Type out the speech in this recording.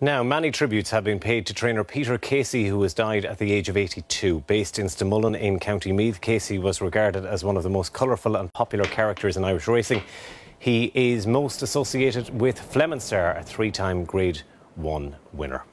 Now, many tributes have been paid to trainer Peter Casey, who has died at the age of 82. Based in Stamullen in County Meath, Casey was regarded as one of the most colourful and popular characters in Irish racing. He is most associated with Flemenstar, a three time Grade 1 winner.